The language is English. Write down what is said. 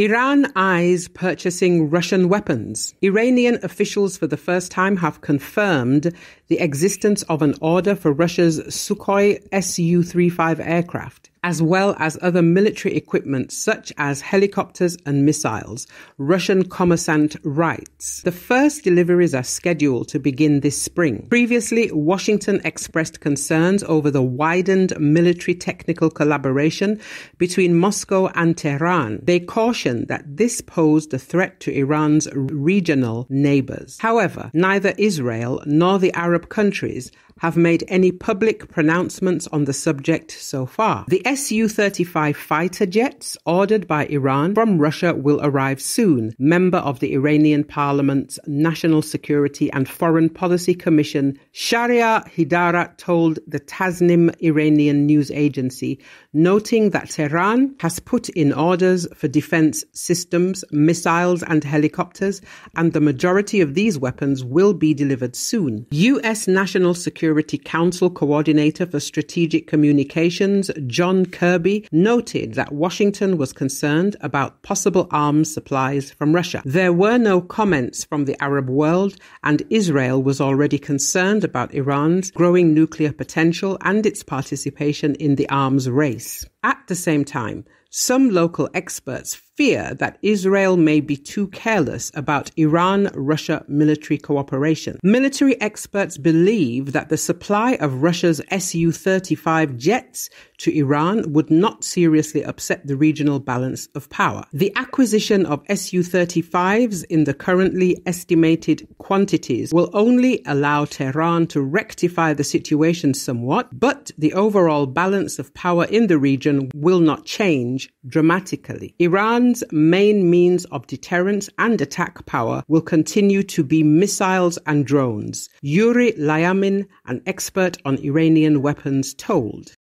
Iran eyes purchasing Russian weapons. Iranian officials for the first time have confirmed the existence of an order for Russia's Sukhoi Su 35 aircraft as well as other military equipment such as helicopters and missiles, Russian Kommersant writes. The first deliveries are scheduled to begin this spring. Previously, Washington expressed concerns over the widened military technical collaboration between Moscow and Tehran. They cautioned that this posed a threat to Iran's regional neighbors. However, neither Israel nor the Arab countries have made any public pronouncements on the subject so far. The Su 35 fighter jets ordered by Iran from Russia will arrive soon. Member of the Iranian Parliament's National Security and Foreign Policy Commission, Shahriar Heydari told the Tasnim Iranian news agency, noting that Tehran has put in orders for defense systems, missiles, and helicopters, and the majority of these weapons will be delivered soon. U.S. National Security Council Coordinator for Strategic Communications, John Kirby, noted that Washington was concerned about possible arms supplies from Russia. There were no comments from the Arab world, and Israel was already concerned about Iran's growing nuclear potential and its participation in the arms race. At the same time, some local experts fear that Israel may be too careless about Iran Russia military cooperation. Military experts believe that the supply of Russia's Su 35 jets to Iran would not seriously upset the regional balance of power. The acquisition of Su 35s in the currently estimated quantities will only allow Tehran to rectify the situation somewhat, but the overall balance of power in the region will not change dramatically. Iran's main means of deterrence and attack power will continue to be missiles and drones. Yuri Lyamin, an expert on Iranian weapons, told.